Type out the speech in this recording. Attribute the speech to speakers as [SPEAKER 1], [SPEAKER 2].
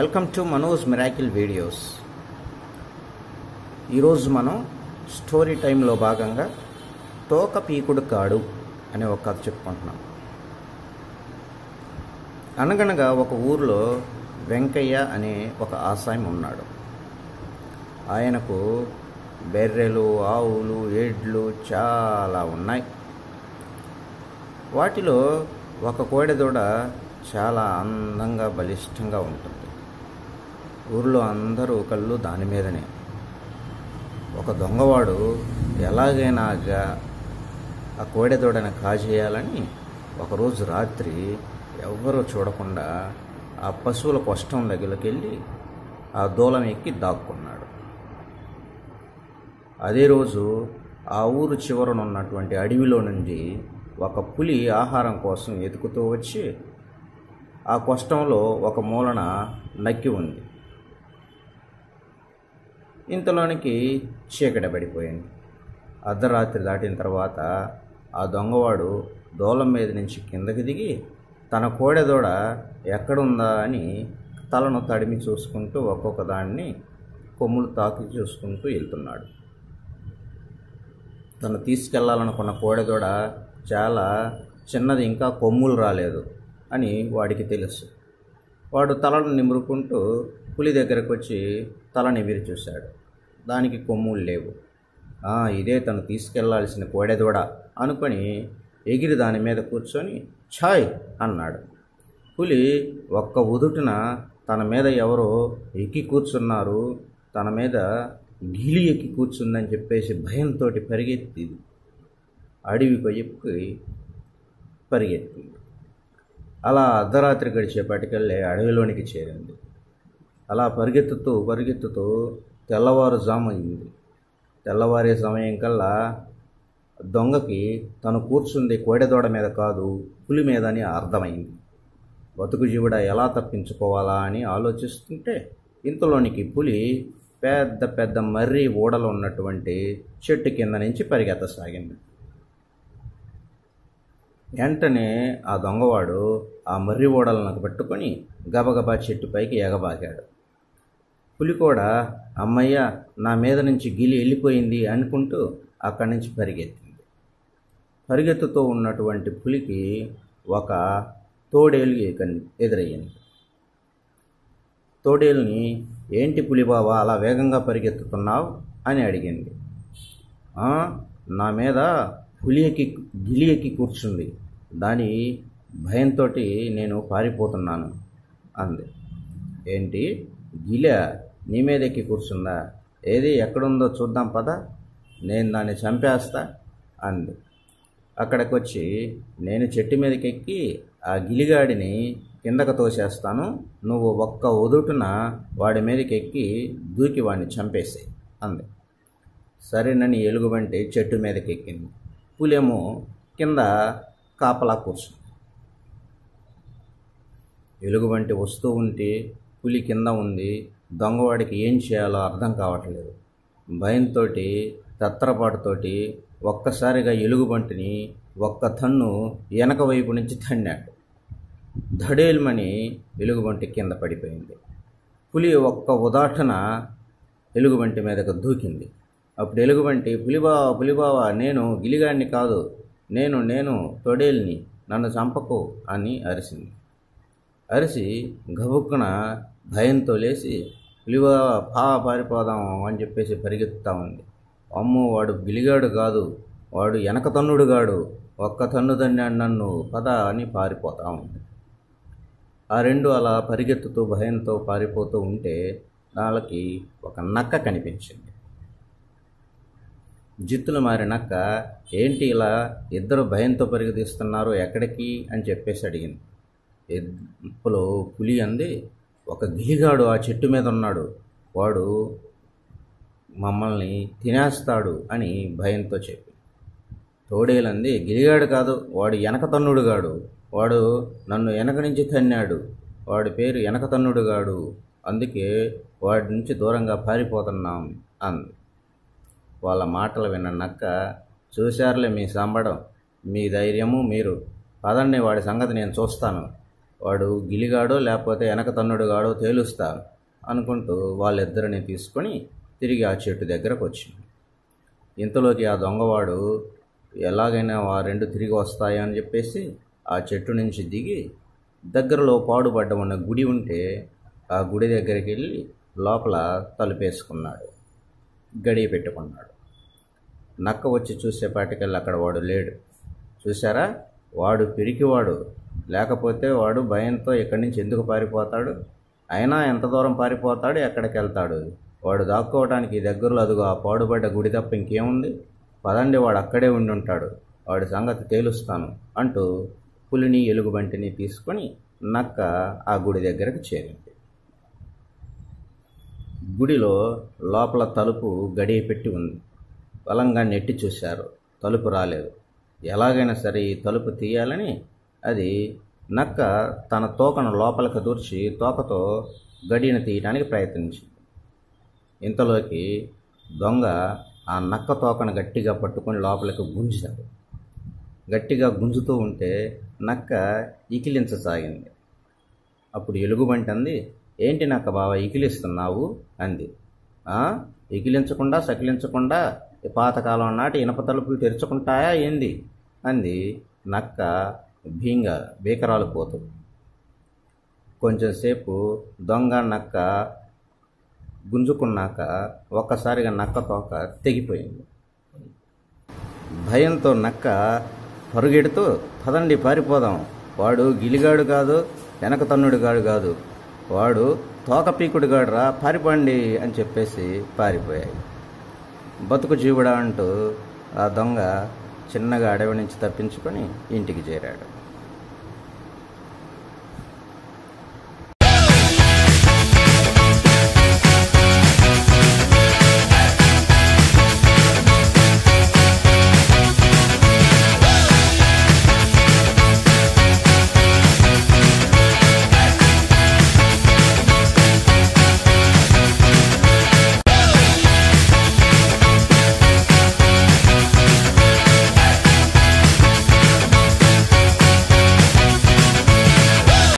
[SPEAKER 1] Welcome to Manoj miracle videos. ఈరోజు మనం story టైంలో భాగంగా తోక పీకుడు కాడు అనే ఒక కథ చెప్పుకుంటున్నాం. అనగనగా ఒక ఊర్లో వెంకయ్య అనే ఒక ఆసాయం ఉన్నాడు. ఆయనకు బెర్రెలు ఆవులు ఎడ్లు చాలా ఉన్నాయి. వాటిలో ఒక కోడెదూడ చాలా అందంగా బలిష్టంగా ఉంటుంది. ఊర్లో అందరూ కళ్ళు దాని మీదనే. ఒక దొంగవాడు ఎలాగైనా ఆ కోడెదోడని కాజేయాలని ఒకరోజు రాత్రి ఎవ్వరూ చూడకుండా ఆ పశువుల కొష్టం దగ్గరకెళ్ళి ఆ దూలం ఎక్కి దాక్కున్నాడు. అదే రోజు ఆ ఊరు చివరన ఉన్నటువంటి అడవిలో నుండి ఒక పులి ఆహారం కోసం వెతుకుతూ వచ్చి ఆ కొష్టంలో ఒక మూలన నక్కి ఉంది. ఇంతలోనికి చీకటి పడిపోయింది. అర్ధరాత్రి దాటిన తర్వాత ఆ దొంగవాడు దూలం మీద నుంచి కిందకి దిగి తన కోడెదోడ ఎక్కడుందా అని తలను తడిమి చూసుకుంటూ ఒక్కొక్క దాన్ని కొమ్ములు తాకి చూసుకుంటూ వెళ్తున్నాడు. తను తీసుకెళ్ళాలనుకున్న కోడెదోడ చాలా చిన్నది ఇంకా కొమ్ములు రాలేదు అని వాడికి తెలుసు. వాడు తలను నిమురుకుంటూ పులి దగ్గరకు వచ్చి తల నిమిరి చూశాడు. దానికి కొమ్ములు లేవు. ఇదే తను తీసుకెళ్ళాల్సిన కోడెదోడ అనుకొని ఎగిరి దాని మీద కూర్చొని ఛాయ్ అన్నాడు. పులి ఒక్క ఉదుటున తన మీద ఎవరో ఎక్కి కూర్చున్నారు. తన మీద గిలి ఎక్కి కూర్చుందని చెప్పేసి భయంతో పరిగెత్తి అడవి కొయ్యకి పరిగెత్తింది. అలా అర్ధరాత్రి గడిచేపటికల్లే అడవిలోనికి చేరింది. అలా పరిగెత్తుతూ పరిగెత్తుతూ తెల్లవారుజాము అయింది తెల్లవారే సమయం కల్లా దొంగకి తను కూర్చుంది కోడెదోడ మీద కాదు పులి మీద అని అర్థమైంది. బతుకు జీవుడ ఎలా తప్పించుకోవాలా అని ఆలోచిస్తుంటే ఇంతలోనికి పులి పెద్ద పెద్ద మర్రి ఓడలు ఉన్నటువంటి చెట్టు కింద నుంచి పరిగెత్తసాగింది. వెంటనే ఆ దొంగవాడు ఆ మర్రి ఓడలను పెట్టుకొని గబగబా చెట్టుపైకి ఎగబాగాడు. పులి కూడా అమ్మయ్య నా మీద నుంచి గిలి వెళ్ళిపోయింది అనుకుంటూ అక్కడి నుంచి పరిగెత్తింది. పరిగెత్తుతూ ఉన్నటువంటి పులికి ఒక తోడేలు ఎదురయ్యింది. తోడేలుని ఏంటి పులిబావా అలా వేగంగా పరిగెత్తుతున్నావు? అని అడిగింది. నా మీద పులి ఎక్కి గిలి ఎక్కి కూర్చుంది. దాని భయంతో నేను పారిపోతున్నాను అంది. ఏంటి? గిల? నీ మీద ఎక్కి కూర్చుందా? ఏది ఎక్కడుందో చూద్దాం పద. నేను దాన్ని చంపేస్తా అంది. అక్కడికి వచ్చి నేను చెట్టు మీదకి ఎక్కి ఆ గిలిగాడిని కిందకు తోసేస్తాను. నువ్వు ఒక్క ఉదుటున వాడి మీదకి ఎక్కి దూకి వాడిని చంపేసే అంది. సరేనని ఎలుగుబంటి చెట్టు మీదకి ఎక్కింది పులేమో కింద కాపలా కూర్చుంది. ఎలుగుబంటి వస్తూ ఉంటే పులి కింద ఉంది దొంగవాడికి ఏం చేయాలో అర్థం కావట్లేదు. భయంతో తత్రపాటుతోటి ఒక్కసారిగా ఎలుగుబంటిని ఒక్క తన్ను వెనక వైపు నుంచి తన్నాడు. ధడేల్మని ఎలుగుబంటి కింద పడిపోయింది. పులి ఒక్క ఉదాటన ఎలుగుబంటి మీదకు దూకింది. అప్పుడు ఎలుగుబంటి పులిబావ పులిబావ నేను గిలిగాడిని కాదు. నేను నేను తొడేల్ని. నన్ను చంపకు అని అరిసింది. అరిసి గబుక్కున భయంతో లేచి పులిబావ పా పారిపోదాం అని చెప్పేసి పరిగెత్తుతా ఉంది. అమ్మో వాడు గిలిగాడు కాదు వాడు వెనక తన్నుడు గాడు ఒక్క తన్ను తన్నాడు నన్ను పద అని పారిపోతా ఉంది. ఆ రెండు అలా పరిగెత్తుతూ భయంతో పారిపోతూ ఉంటే వాళ్ళకి ఒక నక్క కనిపించింది. జిత్తులు మారి నక్క ఏంటి ఇలా ఇద్దరు భయంతో పరిగెత్తిస్తున్నారు ఎక్కడికి? అని చెప్పేసి అడిగింది. ఇప్పుడు పులి అంది ఒక గీగాడు ఆ చెట్టు మీద ఉన్నాడు. వాడు మమ్మల్ని తినేస్తాడు అని భయంతో చెప్పి. తోడేలంది గిరిగాడు కాదు వాడు వెనక తన్నుడు వాడు నన్ను వెనక నుంచి తన్నాడు. వాడి పేరు వెనక తన్నుడు అందుకే వాడి నుంచి దూరంగా పారిపోతున్నాం అంది. వాళ్ళ మాటలు విన్న నక్క చూశారులే మీ సంబడం మీ ధైర్యము మీరు. పదండి వాడి సంగతి నేను చూస్తాను. వాడు గిలిగాడో లేకపోతే వెనక తన్నుడుగాడో తేలుస్తా అనుకుంటూ వాళ్ళిద్దరిని తీసుకొని తిరిగి ఆ చెట్టు దగ్గరకు వచ్చింది. ఇంతలోకి ఆ దొంగవాడు ఎలాగైనా ఆ రెండు తిరిగి వస్తాయి? అని చెప్పేసి ఆ చెట్టు నుంచి దిగి దగ్గరలో పాడుపడ్డ ఉన్న గుడి ఉంటే ఆ గుడి దగ్గరికి వెళ్ళి లోపల తలుపేసుకున్నాడు. గడియ పెట్టుకున్నాడు. నక్క వచ్చి చూసేపాటికెళ్ళి అక్కడ వాడు లేడు. చూసారా వాడు పిరికివాడు. లేకపోతే వాడు భయంతో ఇక్కడి నుంచి ఎందుకు పారిపోతాడు? అయినా ఎంత దూరం పారిపోతాడు? ఎక్కడికి వెళ్తాడు? వాడు దాక్కోవడానికి దగ్గరలో అదుగు ఆ పాడుపడ్డ గుడి తప్ప ఇంకేముంది? పదండి వాడు అక్కడే ఉండి ఉంటాడు. వాడి సంగతి తేలుస్తాను అంటూ పులిని ఎలుగుబంటిని తీసుకొని నక్క ఆ గుడి దగ్గరకు చేరింది. గుడిలో లోపల తలుపు గడియ పెట్టి ఉంది. బలంగా నెట్టి చూశారు. తలుపు రాలేదు. ఎలాగైనా సరే ఈ తలుపు తీయాలని అది నక్క తన తోకను లోపలికి దూర్చి తోకతో గడియను తీయడానికి ప్రయత్నించింది. ఇంతలోకి దొంగ ఆ నక్క తోకను గట్టిగా పట్టుకొని లోపలికి గుంజాడు గట్టిగా గుంజుతూ ఉంటే నక్క ఇకిలించసాగింది. అప్పుడు ఎలుగుబంటి అంది ఏంటి నక్క బావ ఇకిలిస్తున్నావు? అంది. ఇకిలించకుండా సకిలించకుండా పాతకాలం నాటి ఇనప తలుపులు తెరుచుకుంటాయా? ఏంది? అంది నక్క భీంగా బీకరాలు పోతూ. కొంచెంసేపు దొంగ నక్క గుంజుకున్నాక ఒక్కసారిగా నక్క తోక తెగిపోయింది. భయంతో నక్క పరుగెడుతూ పదండి పారిపోదాం. వాడు గిలిగాడు కాదు వెనక తన్నుడుగాడు కాదు. వాడు తోక పీకుడుగాడురా పారిపోండి అని చెప్పేసి పారిపోయాయి. బతుకు జీవుడా అంటూ ఆ దొంగ చిన్నగా అడవి నుంచి తప్పించుకొని ఇంటికి చేరాడు.